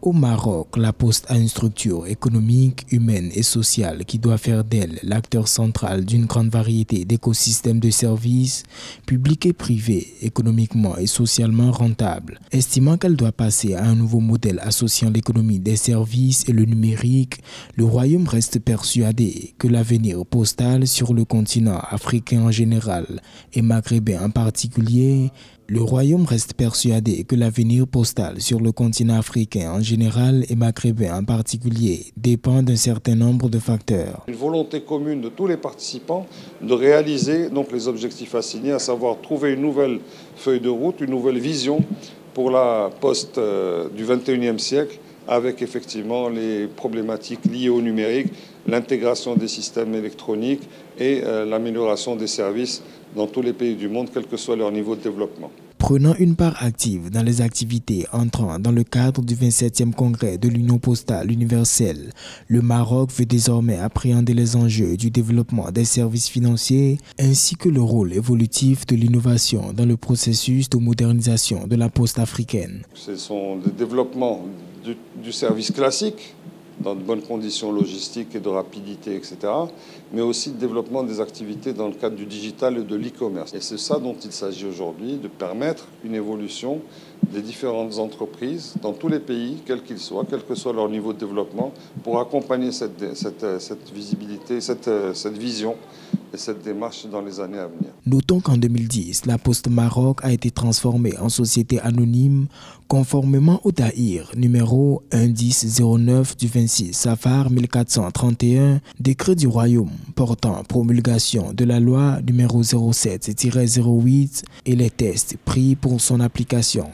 Au Maroc, la Poste a une structure économique, humaine et sociale qui doit faire d'elle l'acteur central d'une grande variété d'écosystèmes de services, publics et privés, économiquement et socialement rentables. Estimant qu'elle doit passer à un nouveau modèle associant l'économie des services et le numérique, le Royaume reste persuadé que l'avenir postal sur le continent africain en général et maghrébin en particulier le Royaume reste persuadé que l'avenir postal sur le continent africain en général et maghrébin en particulier dépend d'un certain nombre de facteurs. Une volonté commune de tous les participants de réaliser donc les objectifs assignés, à savoir trouver une nouvelle feuille de route, une nouvelle vision pour la poste euh, du 21e siècle avec effectivement les problématiques liées au numérique, l'intégration des systèmes électroniques et euh, l'amélioration des services dans tous les pays du monde, quel que soit leur niveau de développement. Prenant une part active dans les activités entrant dans le cadre du 27e congrès de l'Union postale universelle, le Maroc veut désormais appréhender les enjeux du développement des services financiers ainsi que le rôle évolutif de l'innovation dans le processus de modernisation de la poste africaine. Ce sont des développements du, service classique, dans de bonnes conditions logistiques et de rapidité, etc., mais aussi de développement des activités dans le cadre du digital et de l'e-commerce. Et c'est ça dont il s'agit aujourd'hui, de permettre une évolution des différentes entreprises dans tous les pays, quels qu'ils soient, quel que soit leur niveau de développement, pour accompagner cette, visibilité, cette vision et cette démarche dans les années à venir. Notons qu'en 2010, la Poste Maroc a été transformée en société anonyme conformément au DAIR numéro 1009 du 26 Safar 1431, décret du Royaume portant promulgation de la loi numéro 07-08 et les tests pris pour son application.